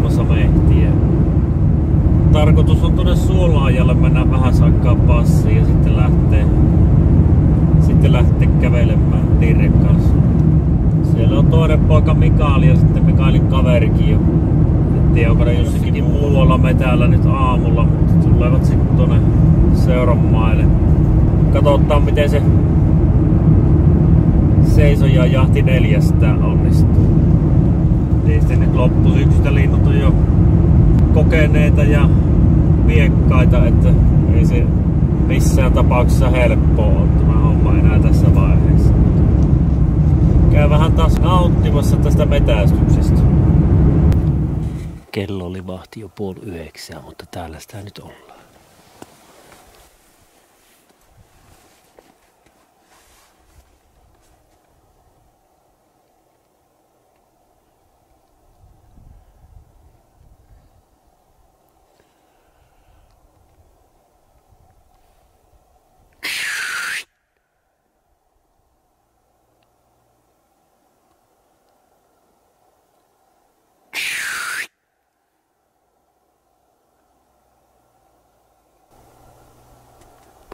kulkemassa mehtiä. Tarkoitus on tuonne Suolaajalle mennä vähän saakkaa passiin ja sitten lähtee, sitten lähtee kävelemään Dirren kanssa. Siellä on toinen poika Mikaali ja sitten Mikaelin kaverikin jo. En tiedä onko ne jossakin muualla me täällä nyt aamulla, mutta tulevat sitten tuonne Seuranmaille. Katsotaan miten se seisoja jahti neljästä onnistuu. Niistä nyt loppusyksystä linnut on jo kokeneita ja viekkaita, että ei se missään tapauksessa helppoa ole tämä homma enää tässä vaiheessa. Käy vähän taas nauttimassa tästä metästyksestä. Kello oli vahti jo puoli yhdeksää, mutta täällä sitä nyt ollaan.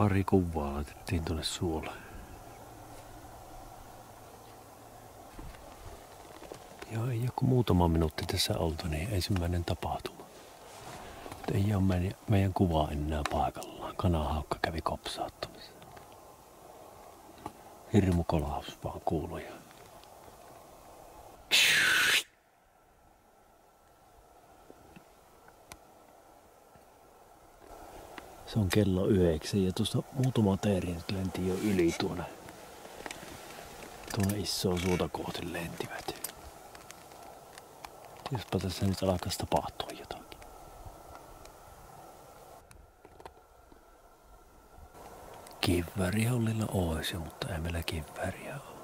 Pari kuvaa laitettiin tuonne suolle. Joo, ei joku muutama minuutti tässä oltu, niin ensimmäinen tapahtuma. Mutta ei ole meidän, meidän kuva enää paikallaan. Kanahaukka kävi kopsauttamassa. Hirmu kolaus vaan kuului. Se on kello yhdeksän ja tuosta muutama teeri nyt lenti jo yli tuonne. Tuonne isoa suuta kohti lentivät. Jospa tässä nyt alkaisi tapahtua jotakin. Kivvärihollilla olisi, mutta ei meillä kivväriä ole.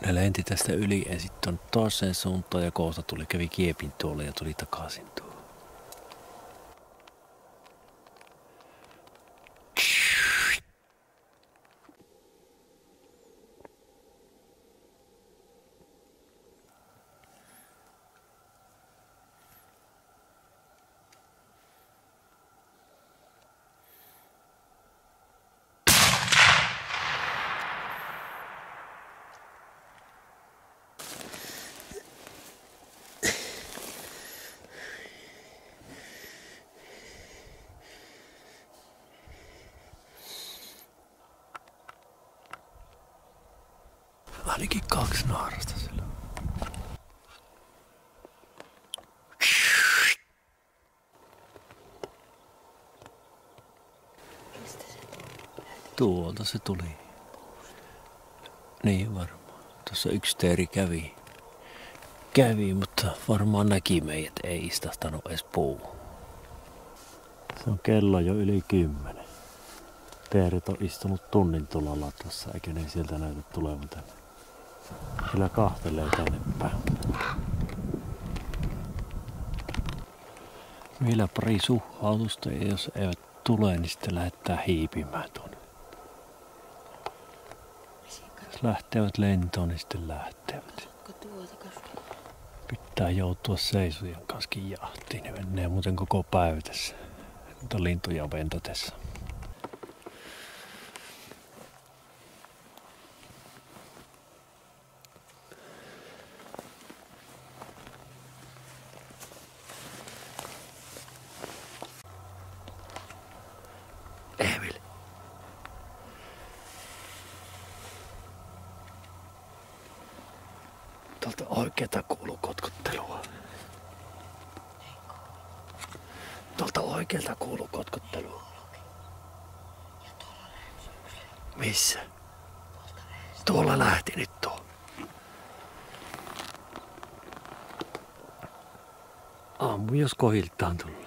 Ne lenti tästä yli ja sitten toiseen suuntaan ja kohta tuli, kävi kiepin tuolle ja tuli takaisin tuolle. Ainakin kaksi naarasta sillä Tuolta se tuli. Niin varmaan. Tuossa yksi teeri kävi. Kävi, mutta varmaan näki meidät. Ei istahtanut edes puu. Se on kello jo yli kymmenen. Teerit on istunut tunnin tulalla tuossa, eikä ne sieltä näytä tulevan tänne. Kyllä kahtelee tänne päin. Vielä pari suhautusta ja jos eivät tule, niin sitten lähdetään hiipimään tuonne. Jos lähtevät lentoon, niin sitten lähtevät. Pitää joutua seisojan kanssa jahtiin. Ne menee muuten koko päivä tässä. Lintuja ventatessa. Emil. Tuolta oikeeta kuuluu kotkuttelua. Tuolta oikealta kuuluu kotkuttelua. Missä? Tuolla lähti nyt tuo. Aamu jos kohiltaan tulee.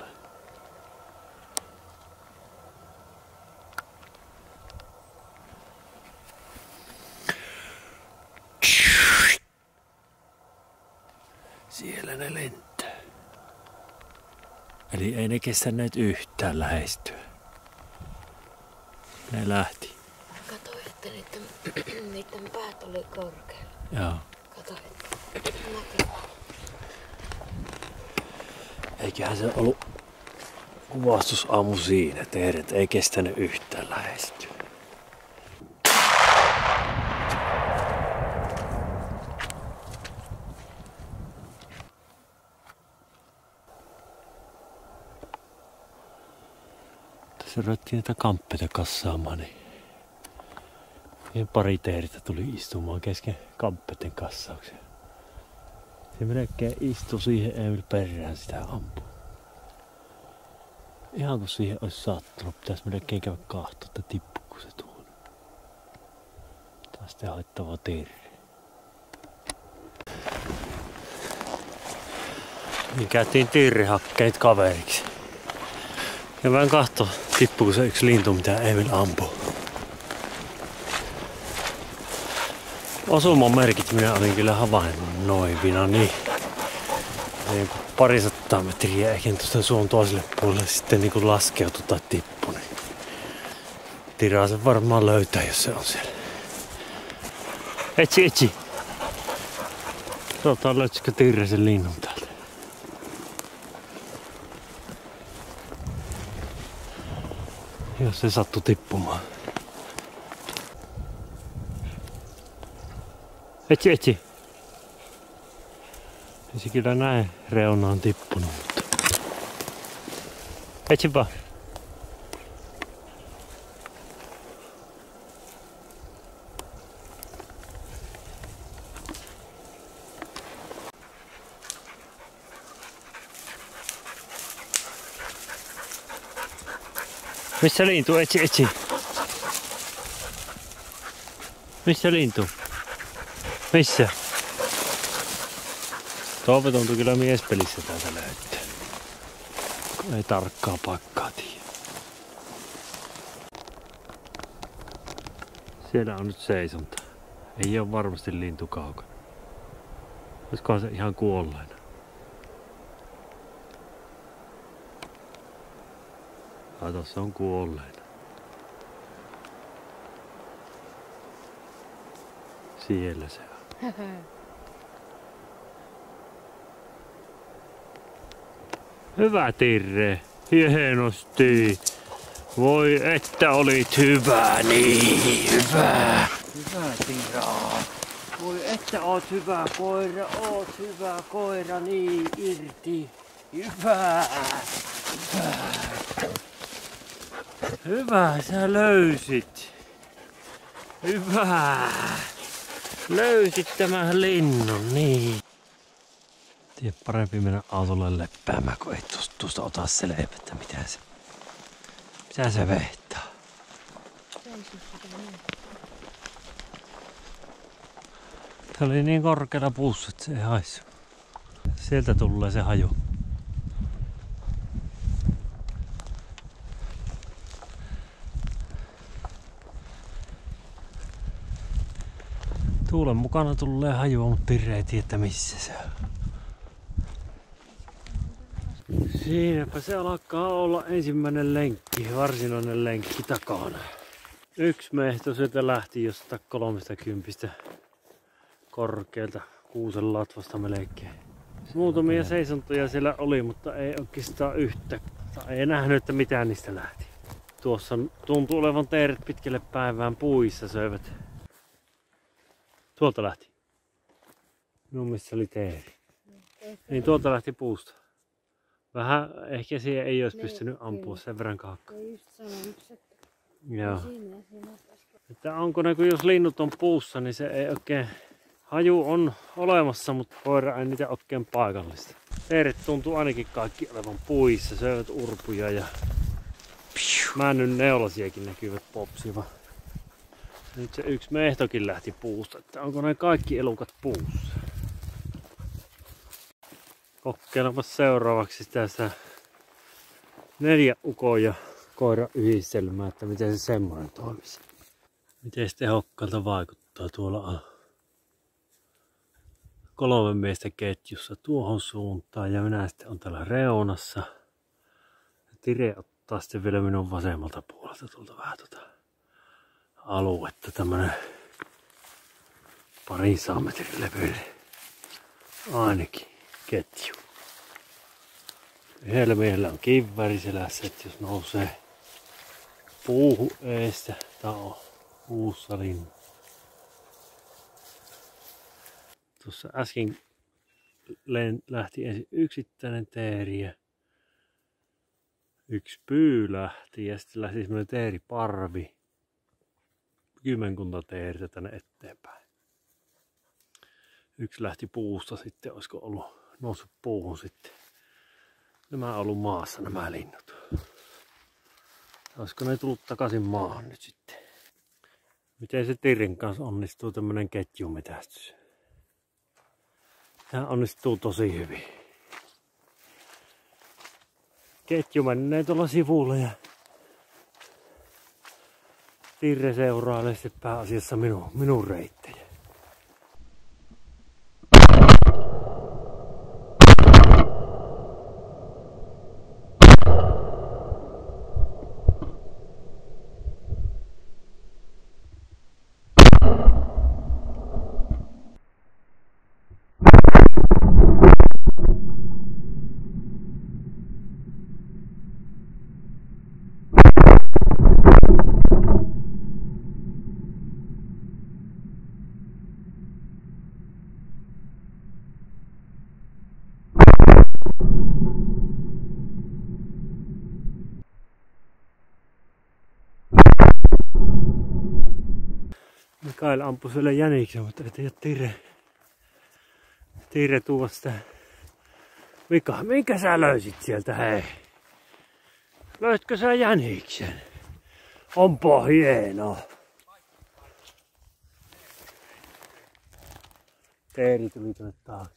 Siellä ne lentää. Eli ei ne kestäneet yhtään lähestyä. Ne lähti. Katoin, että niiden, niiden päät oli korkealla. Joo. Katoin, että. Eiköhän se ollut kuvastusaamu siinä, että ei kestänyt yhtään lähestyä. Tässä ruvettiin näitä kamppeita kassaamaan, niin niin pari teeritä tuli istumaan kesken kamppeiden kassauksen. Se melkein istui siihen Emil perään sitä ampua. Ihan kun siihen olisi sattunut, pitäisi melkein käydä kahtoa, että tippuuko se tuonne. Taas sitten haittava tirri. Niin käytiin tirrihakkeet kaveriksi. Ja vähän kahto, tippuuko se yksi lintu, mitä Emil ampuu. Osuman merkit minä olin kyllä havainnoivina, niin niin parisataa metriä ehkä tuosta suon toiselle puolelle sitten niin laskeutui tai tippu. Niin tiraa se varmaan löytää, jos se on siellä. Etsi, etsi. Katsotaan löytyisikö Tirre sen linnun täältä. Jos se sattuu tippumaan. Etsi, etsi. Ei se kyllä näin reunaan tippunut. Etsi vaan. Missä lintu? Etsi, etsi. Missä lintu? Missä? Toive tuntui kyllä miespelissä täältä löytyy. Ei tarkkaa paikkaa tiedä. Siellä on nyt seisonta. Ei ole varmasti lintu kaukana. Olisikohan se ihan kuolleena? Ai tossa on kuolleena. Siellä se on. Hyvä Tirre. Hienosti. Voi että olit hyvä, niin hyvä. Hyvä Tira. Voi että oot hyvä koira, oot hyvä koira, niin irti. Hyvä. Hyvä. Hyvä, sä löysit. Hyvä. Löysit tämän linnun, niin. Tiedä parempi mennä autolle leppäämään, kun ei tuosta, tuosta ota selvettä, mitä se, mitä se vehtaa. Tää oli niin korkealla puussa, että se ei haissu. Sieltä tulee se haju. Tuulen mukana tulee hajua, mutta Pirre ei tiedä, missä se on. Siinäpä se alkaa olla ensimmäinen lenkki, varsinainen lenkki takana. Yksi mehto sieltä lähti jostain 30 korkealta kuusen latvasta melkein. Muutamia seisontoja siellä oli, mutta ei oikeastaan yhtä. Ei nähnyt, että mitään niistä lähti. Tuossa tuntuu olevan teeret pitkälle päivään puissa söivät. Tuolta lähti. Minun missä oli teeri. Niin tuolta lähti puusta. Vähän ehkä siihen ei olisi Niin, pystynyt ampua sen verran kaakka. Joo. taas. Että onko ne, kun jos linnut on puussa, niin se ei oikein... Haju on olemassa, mutta koira ei niitä oikein paikallista. Teeret tuntuu ainakin kaikki olevan puissa, syövät urpuja ja männyn neulasiakin näkyvät popsiva. Nyt se yksi mehtokin lähti puusta, että onko ne kaikki elukat puussa. Kokeilepa seuraavaksi tässä neljä ukon ja koira yhdistelmää, että miten se semmoinen toimisi. Miten tehokkaalta vaikuttaa tuolla kolme miestä ketjussa tuohon suuntaan ja minä sitten on täällä reunassa. Tire ottaa sitten vielä minun vasemmalta puolelta tuolta vähän tuota aluetta. Tämmönen parin saa metrin levyinen ainakin ketju. Yhdellä miehellä on kivväri selässä, että jos nousee puuhu eestä, tää on uussalin. Tuossa äsken lähti ensin yksittäinen teeri ja yksi pyy lähti ja sitten lähti semmoinen teeriparvi. Kymmenkunta teeriä tänne eteenpäin. Yksi lähti puusta sitten, olisiko ollut noussut puuhun sitten. Nämä on ollut maassa nämä linnut. Olisiko ne tullut takaisin maahan nyt sitten? Miten se Tirin kanssa onnistuu tämmönen ketjumetästys? Tämä onnistuu tosi hyvin. Ketju menee tuolla sivulla ja Tirre sitten pääasiassa minun, minun reittejä. Mikael ampui siellä jäniksen, mutta ei ole Tire. Tire tuo sitä. Mika, minkä sä löysit sieltä, hei? Löysitkö sä jäniksen? Onpa hieno. Teeri tuli tuonne taakse.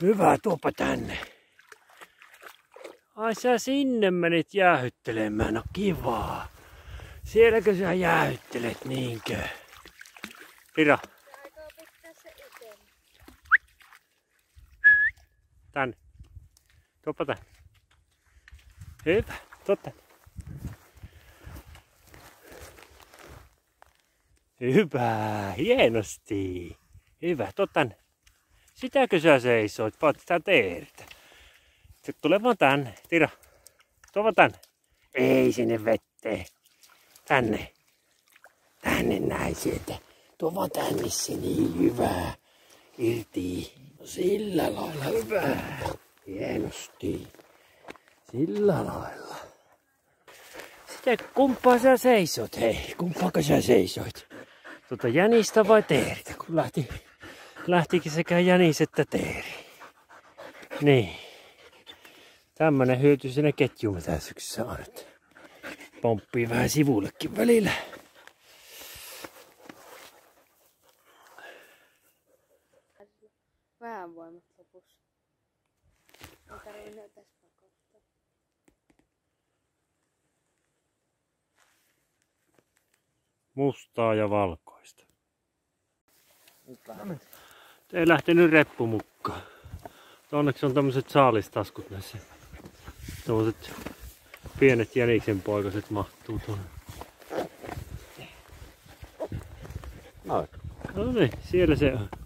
Hyvä, tuopa tänne. Ai sä sinne menit jäähyttelemään, no kivaa. Sielläkö sä jäähyttelet niinkö? Ira. Tänne. Tuoppa tänne. Hyvä. Totta. Hyvä. Hienosti. Hyvä. Totta. Sitäkö sä seisoit? Paat sitä teertä. Sitten tule vaan tänne. Tira. Tuo tänne. Ei sinne vetteen. Tänne. Tänne näin sieltä. Tuo vaan tänne se niin hyvä. Irti. No sillä lailla hyvä. Hienosti. Sillä lailla. Sitten kumpaa sä seisot, hei? Kumpaako sä seisoit? Tuota jänistä vai teeritä? Kun lähti, lähtikin sekä jänis että teeri. Niin. Tämmönen hyöty siinä ketjumetäisyksessä on nyt pomppii vähän sivullekin välillä. Vähän voimat lopussa. Ei pakottaa. Mustaa ja valkoista. Ei lähtenyt reppu mukaan. Onneksi on tämmöiset saalistaskut näissä. Tämmöiset pienet jäniksen poikaset mahtuu tuonne. Noin. No niin, siellä se on.